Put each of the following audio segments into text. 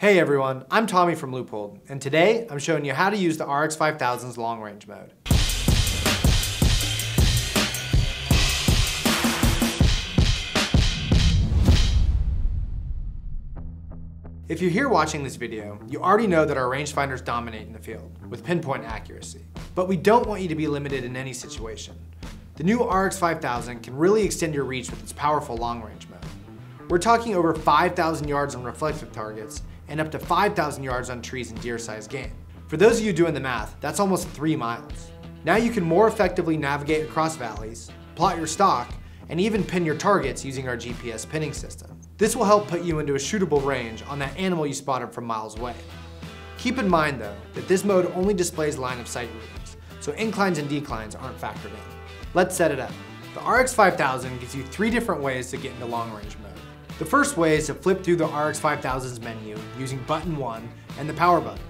Hey everyone, I'm Tommy from Leupold, and today I'm showing you how to use the RX 5000's long range mode. If you're here watching this video, you already know that our rangefinders dominate in the field, with pinpoint accuracy. But we don't want you to be limited in any situation. The new RX 5000 can really extend your reach with its powerful long range mode. We're talking over 5,000 yards on reflective targets and up to 5,000 yards on trees and deer size game. For those of you doing the math, that's almost three miles. Now you can more effectively navigate across valleys, plot your stalk, and even pin your targets using our GPS pinning system. This will help put you into a shootable range on that animal you spotted from miles away. Keep in mind though, that this mode only displays line of sight readings, so inclines and declines aren't factored in. Let's set it up. The RX 5000 gives you three different ways to get into long range mode. The first way is to flip through the RX 5000's menu using button 1 and the power button.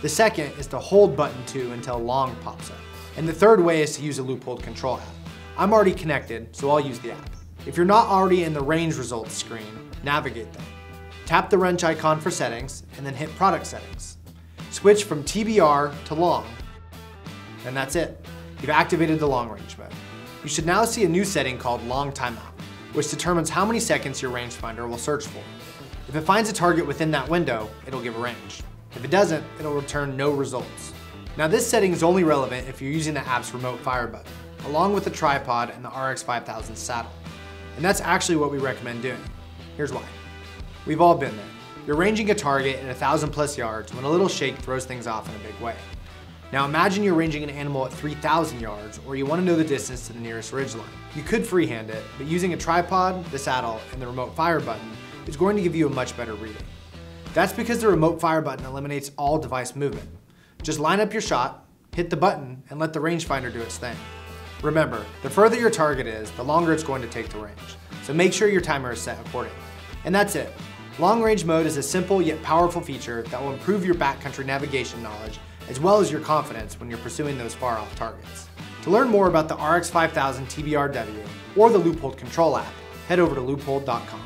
The second is to hold button 2 until long pops up. And the third way is to use a Leupold control app. I'm already connected, so I'll use the app. If you're not already in the range results screen, navigate them. Tap the wrench icon for settings, and then hit product settings. Switch from TBR to long, and that's it. You've activated the long range mode. You should now see a new setting called long timeout, which determines how many seconds your rangefinder will search for. If it finds a target within that window, it'll give a range. If it doesn't, it'll return no results. Now this setting is only relevant if you're using the app's remote fire button, along with the tripod and the RX 5000 saddle. And that's actually what we recommend doing. Here's why. We've all been there. You're ranging a target at a thousand plus yards when a little shake throws things off in a big way. Now imagine you're ranging an animal at 3,000 yards or you want to know the distance to the nearest ridgeline. You could freehand it, but using a tripod, the saddle, and the remote fire button is going to give you a much better reading. That's because the remote fire button eliminates all device movement. Just line up your shot, hit the button, and let the rangefinder do its thing. Remember, the further your target is, the longer it's going to take to range. So make sure your timer is set accordingly. And that's it. Long range mode is a simple yet powerful feature that will improve your backcountry navigation knowledge as well as your confidence when you're pursuing those far off targets. To learn more about the RX 5000 TBRW or the Leupold Control app, head over to leupold.com.